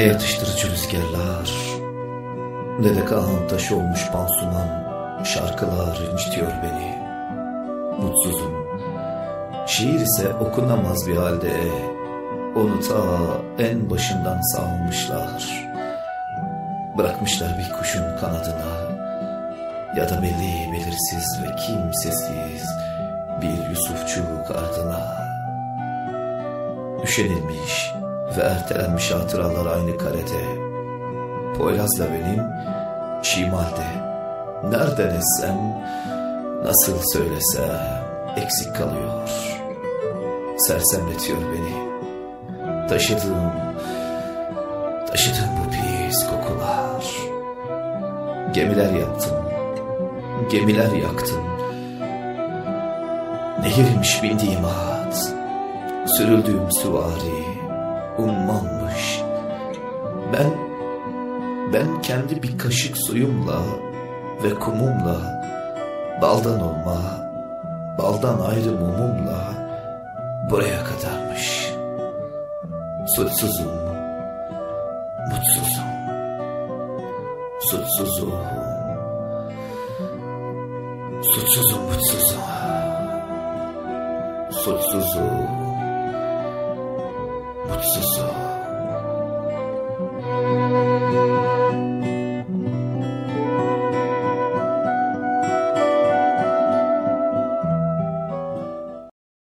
yatıştırıcı rüzgarlar, ne de kan taşı olmuş pansuman şarkılar incitiyor beni. Mutsuzum. Şiir ise okunamaz bir halde. Onu ta en başından savmışlar. Bırakmışlar bir kuşun kanadına ya da belli belirsiz ve kimsesiz bir Yusufçuk ardına. Üşenilmiş ve ertelenmiş hatıralar aynı karede. Poyraz'la benim şimalde. Nereden etsem, nasıl söylesem eksik kalıyor. Sersemletiyor beni. Taşıdığım, taşıdığım bu pis kokular. Gemiler yaptım, gemiler yaktım. Nehirmiş bindiğim at, sürüldüğüm süvari, ummanmış. Ben, ben kendi bir kaşık suyumla ve kumumla, baldan olma, baldan ayrı mumumla buraya kadarmış. Suçsuzum, mutsuzum, suçsuzum, suçsuzum, mutsuzum, suçsuzum, mutsuzum.